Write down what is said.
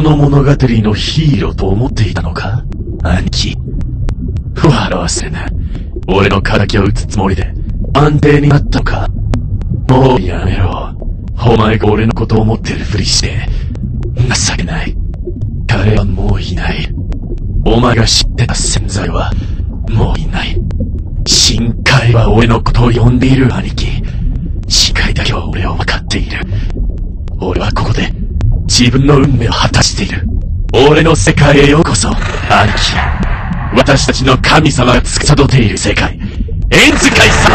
この物語のヒーローと思っていたのか？兄貴。笑わせな。俺の敵を撃つつもりで、安定になったのか？もうやめろ。お前が俺のことを思ってるふりして、情けない。彼はもういない。お前が知ってた潜在は、もういない。深海は俺のことを呼んでいる兄貴。深海だけは俺を分かっている。俺はここで、自分の運命を果たしている。俺の世界へようこそ、兄貴。私たちの神様が司っている世界。エンズ界様